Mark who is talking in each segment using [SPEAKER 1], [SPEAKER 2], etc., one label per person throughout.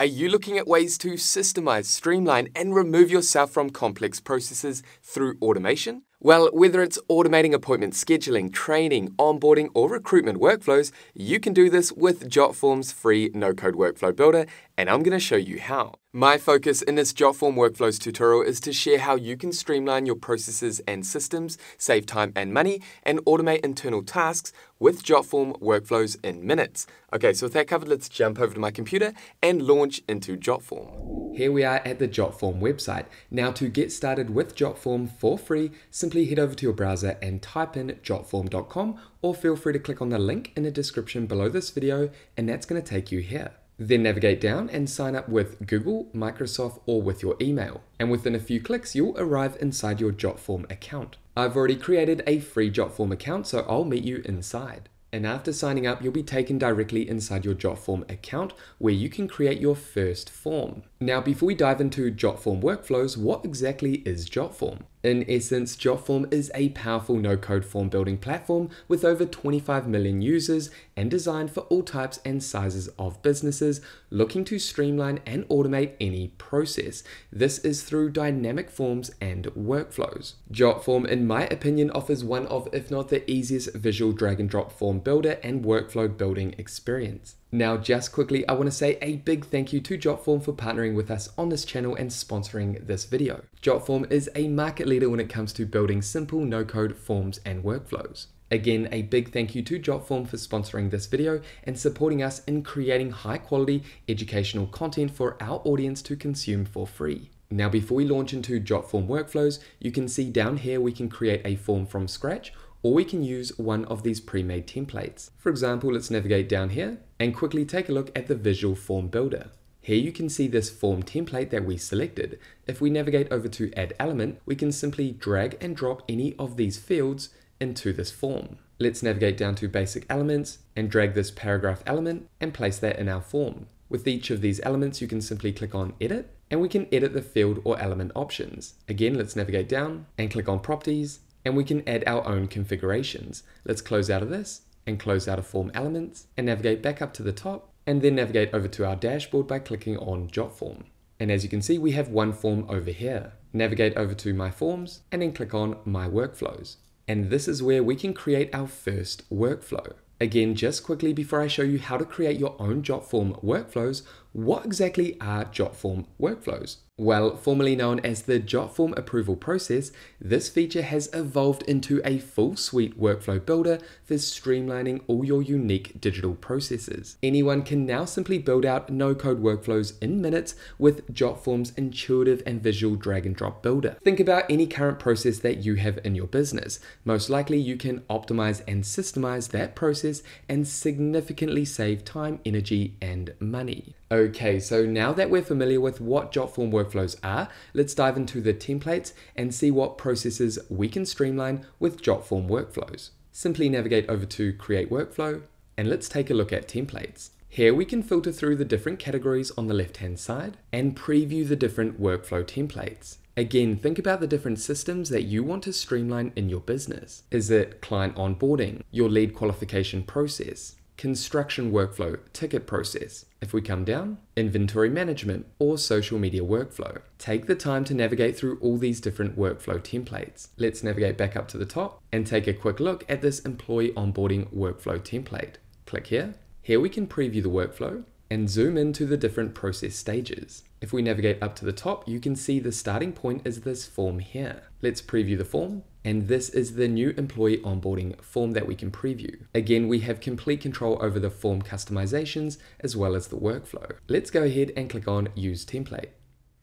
[SPEAKER 1] Are you looking at ways to systemize, streamline, and remove yourself from complex processes through automation? Well, whether it's automating appointment scheduling, training, onboarding, or recruitment workflows, you can do this with Jotform's free no code workflow builder, and I'm going to show you how. My focus in this Jotform workflows tutorial is to share how you can streamline your processes and systems, save time and money, and automate internal tasks with Jotform workflows in minutes. Okay, so with that covered, let's jump over to my computer and launch into Jotform. Here we are at the Jotform website. Now to get started with Jotform for free, simply head over to your browser and type in jotform.com or feel free to click on the link in the description below this video and that's going to take you here. Then navigate down and sign up with Google, Microsoft, or with your email. And within a few clicks, you'll arrive inside your Jotform account. I've already created a free Jotform account, so I'll meet you inside. And after signing up, you'll be taken directly inside your Jotform account where you can create your first form. Now, before we dive into Jotform workflows, what exactly is Jotform? In essence, Jotform is a powerful no-code form building platform with over 25 million users and designed for all types and sizes of businesses looking to streamline and automate any process. This is through dynamic forms and workflows. Jotform, in my opinion, offers one of, if not the easiest visual drag and drop form builder and workflow building experience. Now, just quickly, I want to say a big thank you to Jotform for partnering with us on this channel and sponsoring this video. Jotform is a market leader when it comes to building simple no-code forms and workflows. Again, a big thank you to Jotform for sponsoring this video and supporting us in creating high quality educational content for our audience to consume for free. Now, before we launch into Jotform workflows, you can see down here we can create a form from scratch or we can use one of these pre-made templates. For example, let's navigate down here and quickly take a look at the visual form builder. Here you can see this form template that we selected. If we navigate over to add element, we can simply drag and drop any of these fields into this form. Let's navigate down to basic elements and drag this paragraph element and place that in our form. With each of these elements, you can simply click on edit and we can edit the field or element options. Again, let's navigate down and click on properties and we can add our own configurations. Let's close out of this and close out of form elements and navigate back up to the top and then navigate over to our dashboard by clicking on Jotform. And as you can see, we have one form over here. Navigate over to My Forms and then click on My Workflows. And this is where we can create our first workflow. Again, just quickly before I show you how to create your own Jotform workflows, what exactly are Jotform workflows? Well, formerly known as the Jotform approval process, this feature has evolved into a full suite workflow builder for streamlining all your unique digital processes. Anyone can now simply build out no-code workflows in minutes with Jotform's intuitive and visual drag and drop builder. Think about any current process that you have in your business. Most likely you can optimize and systemize that process and significantly save time, energy, and money. Okay, so now that we're familiar with what Jotform workflows are, let's dive into the templates and see what processes we can streamline with Jotform workflows. Simply navigate over to Create Workflow and let's take a look at templates. Here we can filter through the different categories on the left hand side and preview the different workflow templates. Again, think about the different systems that you want to streamline in your business. Is it client onboarding, your lead qualification process, construction workflow, ticket process. If we come down, inventory management or social media workflow. Take the time to navigate through all these different workflow templates. Let's navigate back up to the top and take a quick look at this employee onboarding workflow template. Click here. Here we can preview the workflow and zoom into the different process stages. If we navigate up to the top, you can see the starting point is this form here. Let's preview the form and this is the new employee onboarding form that we can preview. Again, we have complete control over the form customizations as well as the workflow. Let's go ahead and click on use template.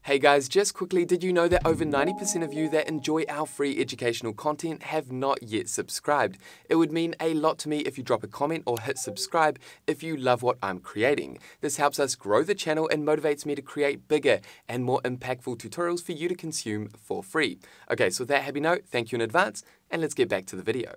[SPEAKER 1] Hey guys, just quickly, did you know that over 90% of you that enjoy our free educational content have not yet subscribed? It would mean a lot to me if you drop a comment or hit subscribe if you love what I'm creating. This helps us grow the channel and motivates me to create bigger and more impactful tutorials for you to consume for free. Okay, so with that happy note, thank you in advance, and let's get back to the video.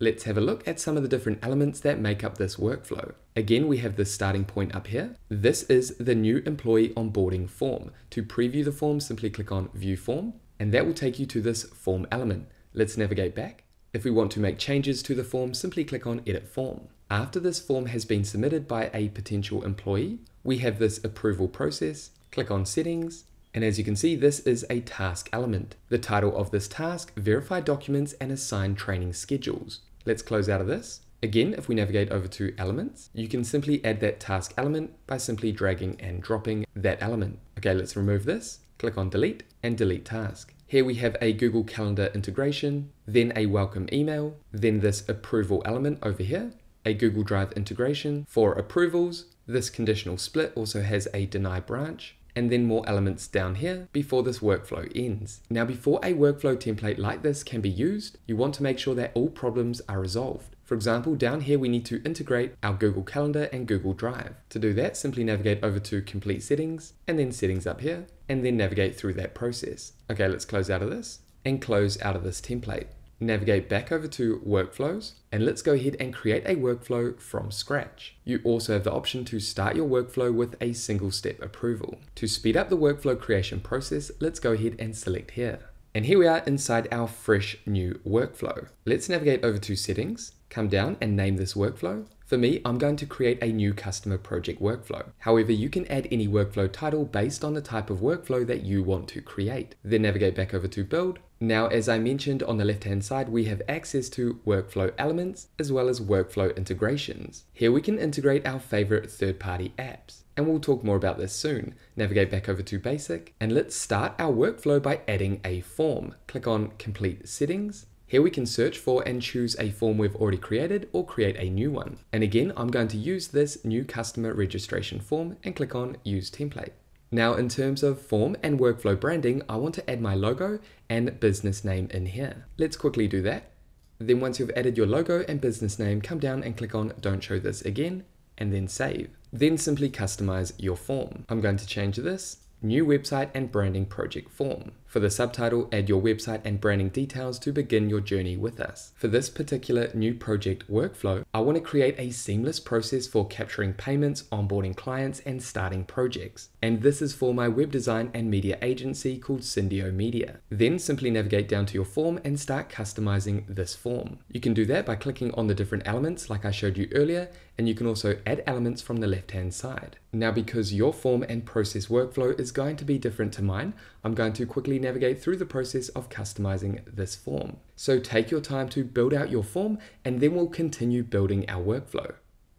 [SPEAKER 1] Let's have a look at some of the different elements that make up this workflow. Again, we have the starting point up here. This is the new employee onboarding form. To preview the form, simply click on View Form, and that will take you to this form element. Let's navigate back. If we want to make changes to the form, simply click on Edit Form. after this form has been submitted by a potential employee, we have this approval process. Click on settings, and as you can see, this is a task element. The title of this task, verify documents and assign training schedules. Let's close out of this. Again, if we navigate over to elements, you can simply add that task element by simply dragging and dropping that element. Okay, let's remove this. Click on delete and delete task. Here we have a Google Calendar integration, then a welcome email, then this approval element over here, a Google Drive integration for approvals. This conditional split also has a deny branch, and then more elements down here before this workflow ends. Now before a workflow template like this can be used, you want to make sure that all problems are resolved. For example, down here we need to integrate our Google Calendar and Google Drive. To do that, simply navigate over to Complete Settings, and then Settings up here, and then navigate through that process. Okay, let's close out of this, and close out of this template navigate back over to workflows and let's go ahead and create a workflow from scratch. You also have the option to start your workflow with a single step approval. To speed up the workflow creation process, let's go ahead and select here. And here we are inside our fresh new workflow. Let's navigate over to settings, come down and name this workflow. For me, I'm going to create a new customer project workflow. However, you can add any workflow title based on the type of workflow that you want to create. Then navigate back over to build. Now, as I mentioned on the left hand side, we have access to workflow elements as well as workflow integrations. Here we can integrate our favorite third party apps and we'll talk more about this soon. Navigate back over to basic and let's start our workflow by adding a form. Click on complete settings. Here we can search for and choose a form we've already created or create a new one. And again, I'm going to use this new customer registration form and click on use template. Now in terms of form and workflow branding, I want to add my logo and business name in here. Let's quickly do that. Then once you've added your logo and business name, come down and click on don't show this again and then save. Then simply customize your form. I'm going to change this, new website and branding project form. For the subtitle, add your website and branding details to begin your journey with us. For this particular new project workflow, I want to create a seamless process for capturing payments, onboarding clients, and starting projects. And this is for my web design and media agency called Syndio Media. Then simply navigate down to your form and start customizing this form. You can do that by clicking on the different elements like I showed you earlier, and you can also add elements from the left hand side. Now because your form and process workflow is going to be different to mine, I'm going to quickly navigate through the process of customizing this form. So take your time to build out your form and then we'll continue building our workflow.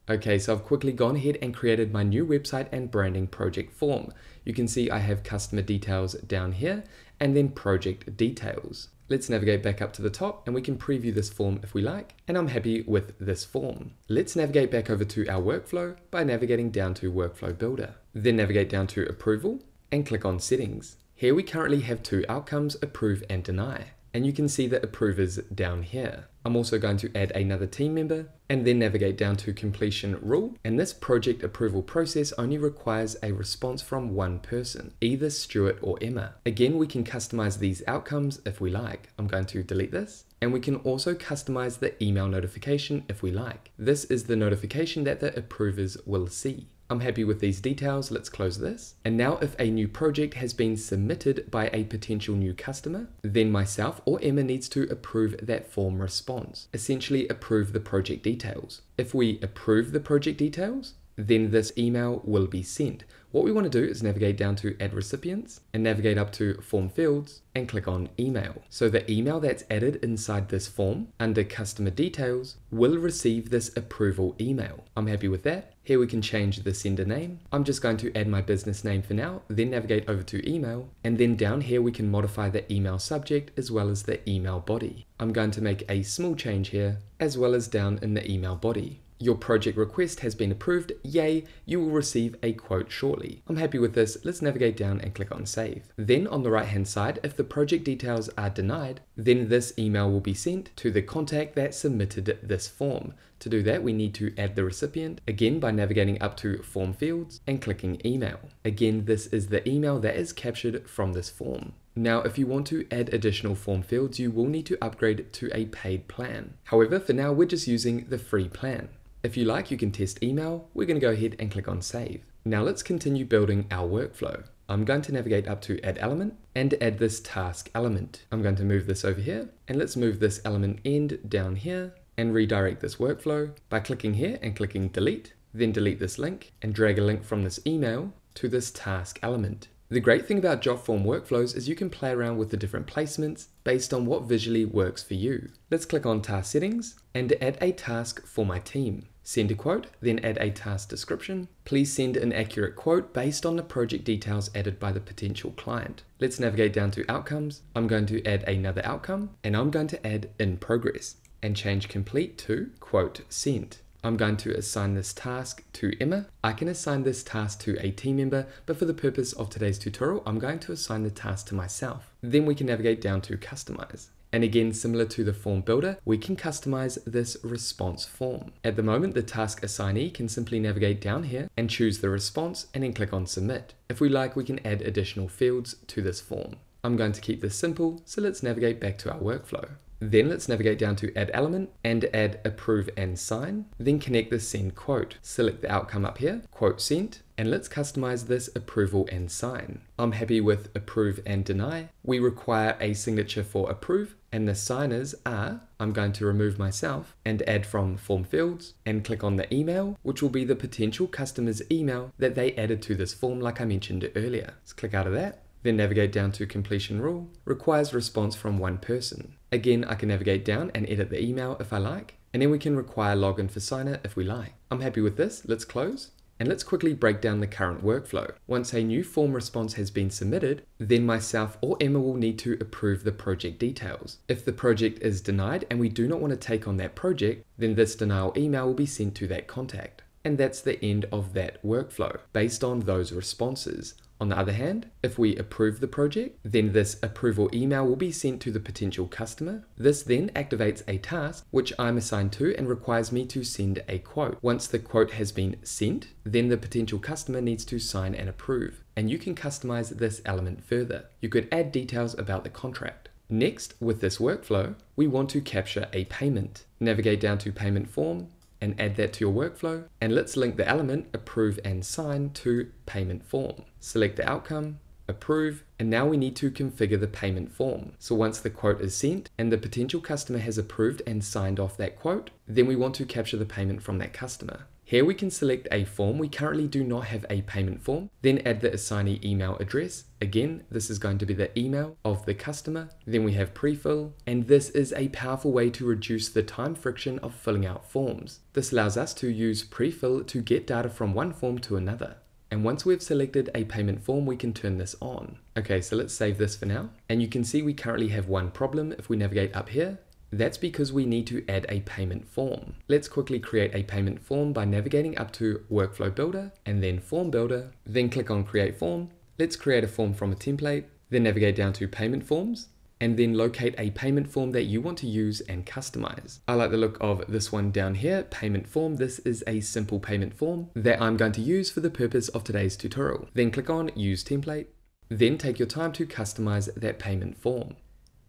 [SPEAKER 1] Okay, so I've quickly gone ahead and created my new website and branding project form. You can see I have customer details down here and then project details. Let's navigate back up to the top and we can preview this form if we like, and I'm happy with this form. Let's navigate back over to our workflow by navigating down to Workflow Builder. Then navigate down to Approval and click on Settings. Here we currently have two outcomes, approve and deny. And you can see the approvers down here. I'm also going to add another team member and then navigate down to completion rule. And this project approval process only requires a response from one person, either Stewart or Emma. Again, we can customize these outcomes if we like. I'm going to delete this. And we can also customize the email notification if we like. This is the notification that the approvers will see. I'm happy with these details, let's close this. And now if a new project has been submitted by a potential new customer, then myself or Emma needs to approve that form response, essentially approve the project details. If we approve the project details, then this email will be sent. What we want to do is navigate down to add recipients and navigate up to form fields and click on email. So the email that's added inside this form under customer details will receive this approval email. I'm happy with that. Here we can change the sender name. I'm just going to add my business name for now, then navigate over to email. And then down here we can modify the email subject as well as the email body. I'm going to make a small change here as well as down in the email body. Your project request has been approved, yay, you will receive a quote shortly. I'm happy with this, let's navigate down and click on save. Then on the right hand side, if the project details are denied, then this email will be sent to the contact that submitted this form. To do that, we need to add the recipient, again by navigating up to form fields and clicking email. Again, this is the email that is captured from this form. Now, if you want to add additional form fields, you will need to upgrade to a paid plan. However, for now, we're just using the free plan. If you like, you can test email. We're going to go ahead and click on save. Now let's continue building our workflow. I'm going to navigate up to add element and add this task element. I'm going to move this over here and let's move this element end down here and redirect this workflow by clicking here and clicking delete, then delete this link and drag a link from this email to this task element. The great thing about Jotform workflows is you can play around with the different placements based on what visually works for you. Let's click on task settings and add a task for my team. Send a quote, then add a task description. Please send an accurate quote based on the project details added by the potential client. Let's navigate down to outcomes. I'm going to add another outcome and I'm going to add in progress and change complete to quote sent. I'm going to assign this task to Emma. I can assign this task to a team member, but for the purpose of today's tutorial, I'm going to assign the task to myself. Then we can navigate down to customize. And again, similar to the form builder, we can customize this response form. At the moment, the task assignee can simply navigate down here and choose the response and then click on submit. If we like, we can add additional fields to this form. I'm going to keep this simple, so let's navigate back to our workflow. Then let's navigate down to add element and add approve and sign. Then connect the send quote. Select the outcome up here, quote sent, and let's customize this approval and sign. I'm happy with approve and deny. We require a signature for approve and the signers are, I'm going to remove myself and add from form fields and click on the email, which will be the potential customer's email that they added to this form like I mentioned earlier. Let's click out of that then navigate down to completion rule, requires response from one person. Again, I can navigate down and edit the email if I like, and then we can require login for signer if we like. I'm happy with this, let's close. And let's quickly break down the current workflow. Once a new form response has been submitted, then myself or Emma will need to approve the project details. If the project is denied and we do not want to take on that project, then this denial email will be sent to that contact. And that's the end of that workflow based on those responses. On the other hand, if we approve the project, then this approval email will be sent to the potential customer. This then activates a task which I'm assigned to and requires me to send a quote. Once the quote has been sent, then the potential customer needs to sign and approve. And you can customize this element further. You could add details about the contract. Next, with this workflow, we want to capture a payment. Navigate down to payment form, and add that to your workflow. And let's link the element approve and sign to payment form. Select the outcome, approve, and now we need to configure the payment form. So once the quote is sent and the potential customer has approved and signed off that quote, then we want to capture the payment from that customer. Here we can select a form. We currently do not have a payment form. Then add the assignee email address. Again, this is going to be the email of the customer. Then we have pre-fill, and this is a powerful way to reduce the time friction of filling out forms. This allows us to use pre-fill to get data from one form to another. And once we've selected a payment form, we can turn this on. Okay, so let's save this for now. And you can see we currently have one problem if we navigate up here. That's because we need to add a payment form. Let's quickly create a payment form by navigating up to Workflow Builder and then Form Builder, then click on Create Form. Let's create a form from a template, then navigate down to Payment Forms, and then locate a payment form that you want to use and customize. I like the look of this one down here, payment form. This is a simple payment form that I'm going to use for the purpose of today's tutorial. Then click on Use Template, then take your time to customize that payment form.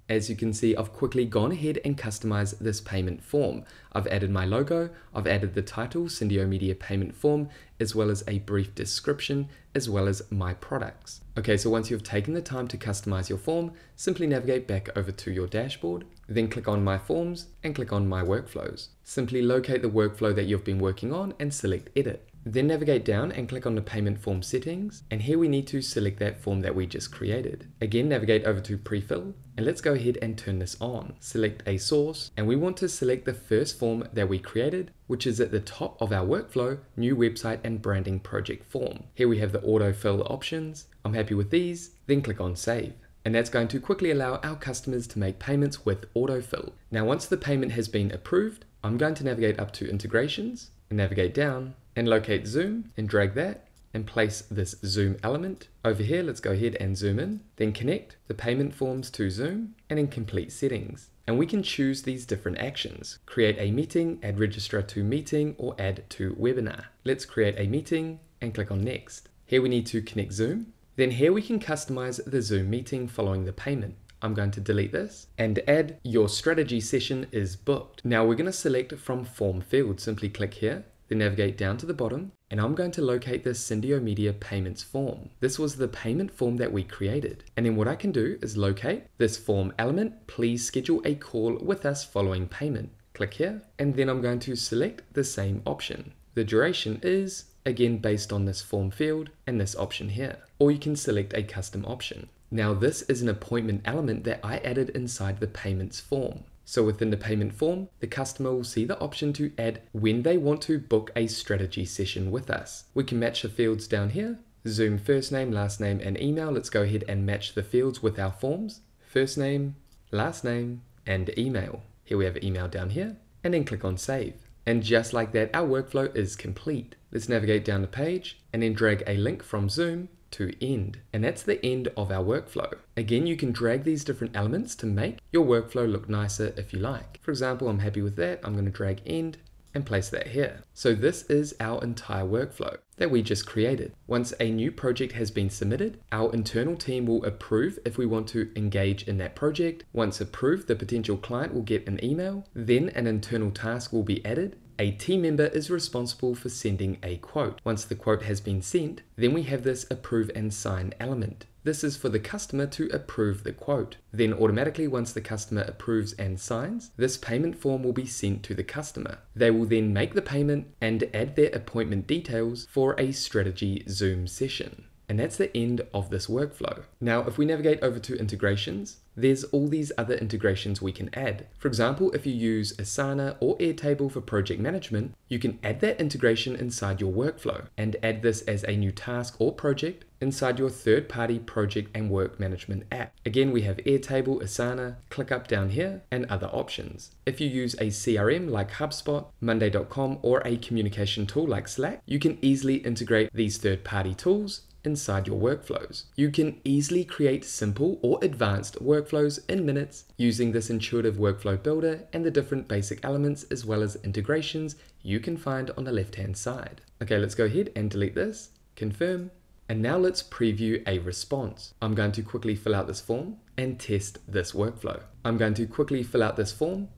[SPEAKER 1] As you can see, I've quickly gone ahead and customized this payment form. I've added my logo, I've added the title, Syndio Media Payment Form, as well as a brief description, as well as my products. Okay, so once you've taken the time to customize your form, simply navigate back over to your dashboard, then click on My Forms and click on My Workflows. Simply locate the workflow that you've been working on and select Edit. Then navigate down and click on the payment form settings. And here we need to select that form that we just created. Again, navigate over to prefill and let's go ahead and turn this on. Select a source and we want to select the first form that we created, which is at the top of our workflow, new website and branding project form. Here we have the autofill options. I'm happy with these, then click on save and that's going to quickly allow our customers to make payments with autofill. Now once the payment has been approved, I'm going to navigate up to integrations and navigate down and locate zoom and drag that and place this zoom element. Over here, let's go ahead and zoom in, then connect the payment forms to zoom and in complete settings. And we can choose these different actions. Create a meeting, add registrar to meeting, or add to webinar. Let's create a meeting and click on next. Here we need to connect Zoom. Then here we can customize the Zoom meeting following the payment. I'm going to delete this and add your strategy session is booked. Now we're going to select from form field. Simply click here then navigate down to the bottom and I'm going to locate the Syndio Media payments form. This was the payment form that we created. And then what I can do is locate this form element, please schedule a call with us following payment. Click here, and then I'm going to select the same option. The duration is, again based on this form field and this option here. Or you can select a custom option. Now this is an appointment element that I added inside the payments form. So within the payment form, the customer will see the option to add when they want to book a strategy session with us. We can match the fields down here. Zoom first name, last name, and email. Let's go ahead and match the fields with our forms. First name, last name, and email. Here we have email down here, and then click on save. And just like that, our workflow is complete. Let's navigate down the page and then drag a link from Zoom to end. And that's the end of our workflow. Again, you can drag these different elements to make your workflow look nicer if you like. For example, I'm happy with that. I'm going to drag end and place that here. So this is our entire workflow that we just created. Once a new project has been submitted, our internal team will approve if we want to engage in that project. Once approved, the potential client will get an email, then an internal task will be added, a team member is responsible for sending a quote. Once the quote has been sent, then we have this approve and sign element. This is for the customer to approve the quote. Then automatically once the customer approves and signs, this payment form will be sent to the customer. They will then make the payment and add their appointment details for a strategy Zoom session. And that's the end of this workflow. Now, if we navigate over to integrations, there's all these other integrations we can add. For example, if you use Asana or Airtable for project management, you can add that integration inside your workflow and add this as a new task or project inside your third-party project and work management app. Again, we have Airtable, Asana, ClickUp down here, and other options. If you use a CRM like HubSpot, Monday.com, or a communication tool like Slack, you can easily integrate these third-party tools inside your workflows. You can easily create simple or advanced workflows in minutes using this intuitive workflow builder and the different basic elements as well as integrations you can find on the left hand side. Okay, let's go ahead and delete this, confirm, and now let's preview a response. I'm going to quickly fill out this form and test this workflow. I'm going to quickly fill out this form.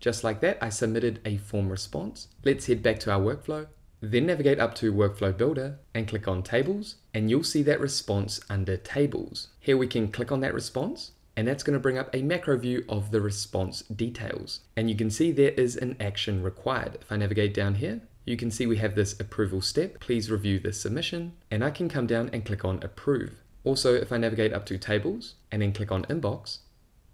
[SPEAKER 1] Just like that, I submitted a form response. Let's head back to our workflow then navigate up to Workflow Builder and click on Tables, and you'll see that response under Tables. Here we can click on that response, and that's going to bring up a macro view of the response details. And you can see there is an action required. If I navigate down here, you can see we have this approval step. Please review this submission, and I can come down and click on Approve. Also, if I navigate up to Tables and then click on Inbox,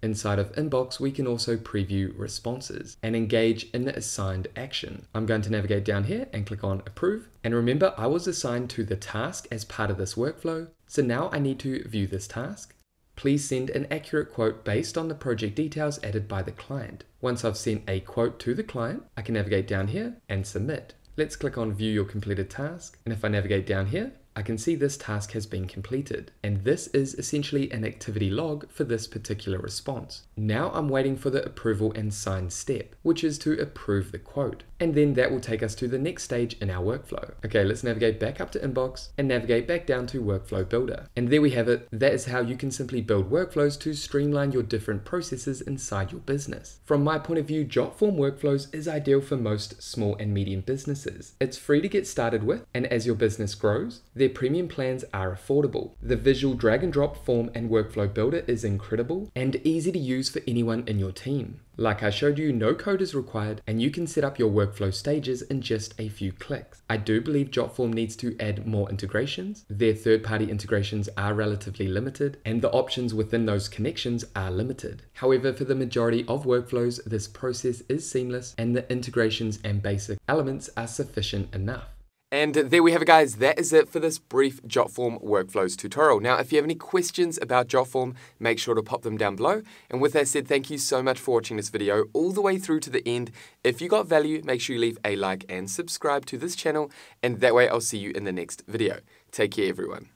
[SPEAKER 1] Inside of Inbox, we can also preview responses and engage in the assigned action. I'm going to navigate down here and click on Approve. And remember, I was assigned to the task as part of this workflow. So now I need to view this task. Please send an accurate quote based on the project details added by the client. Once I've sent a quote to the client, I can navigate down here and submit. Let's click on View Your Completed Task. And if I navigate down here, I can see this task has been completed, and this is essentially an activity log for this particular response. Now I'm waiting for the approval and sign step, which is to approve the quote, and then that will take us to the next stage in our workflow. Okay, let's navigate back up to Inbox and navigate back down to Workflow Builder. And there we have it. That is how you can simply build workflows to streamline your different processes inside your business. From my point of view, Jotform Workflows is ideal for most small and medium businesses. It's free to get started with, and as your business grows, their premium plans are affordable. The visual drag and drop form and workflow builder is incredible and easy to use for anyone in your team. Like I showed you, no code is required and you can set up your workflow stages in just a few clicks. I do believe Jotform needs to add more integrations. Their third-party integrations are relatively limited and the options within those connections are limited. However, for the majority of workflows, this process is seamless and the integrations and basic elements are sufficient enough.
[SPEAKER 2] And there we have it, guys. That is it for this brief Jotform workflows tutorial. Now, if you have any questions about Jotform, make sure to pop them down below. And with that said, thank you so much for watching this video all the way through to the end. If you got value, make sure you leave a like and subscribe to this channel. And that way, I'll see you in the next video. Take care, everyone.